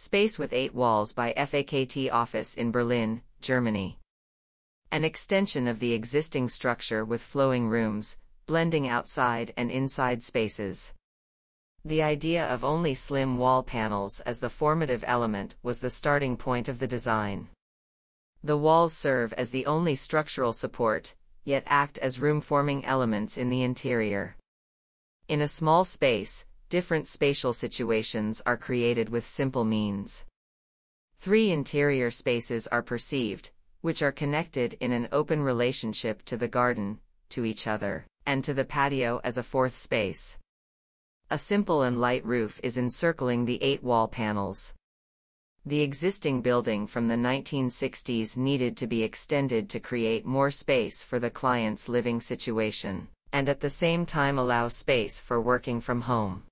Space with Eight Walls by FAKT Office in Berlin, Germany. An extension of the existing structure with flowing rooms, blending outside and inside spaces. The idea of only slim wall panels as the formative element was the starting point of the design. The walls serve as the only structural support, yet act as room-forming elements in the interior. In a small space, different spatial situations are created with simple means. Three interior spaces are perceived, which are connected in an open relationship to the garden, to each other, and to the patio as a fourth space. A simple and light roof is encircling the eight wall panels. The existing building from the 1960s needed to be extended to create more space for the client's living situation, and at the same time allow space for working from home.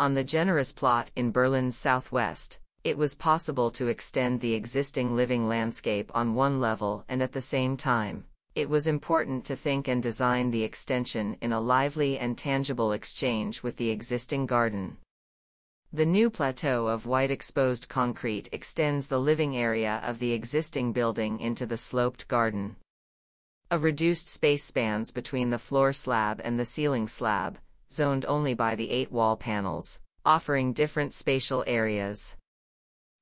On the generous plot in Berlin's southwest, it was possible to extend the existing living landscape on one level and at the same time, it was important to think and design the extension in a lively and tangible exchange with the existing garden. The new plateau of white exposed concrete extends the living area of the existing building into the sloped garden. A reduced space spans between the floor slab and the ceiling slab, zoned only by the eight wall panels, offering different spatial areas.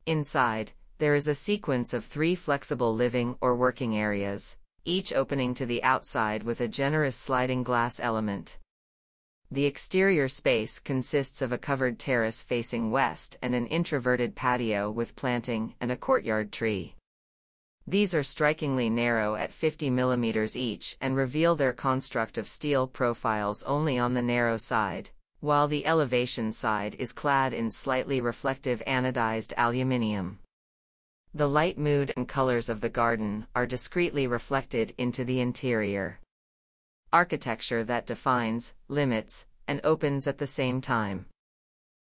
Inside, there is a sequence of three flexible living or working areas, each opening to the outside with a generous sliding glass element. The exterior space consists of a covered terrace facing west and an introverted patio with planting and a courtyard tree. These are strikingly narrow at 50 mm each and reveal their construct of steel profiles only on the narrow side, while the elevation side is clad in slightly reflective anodized aluminium. The light mood and colors of the garden are discreetly reflected into the interior. Architecture that defines, limits, and opens at the same time.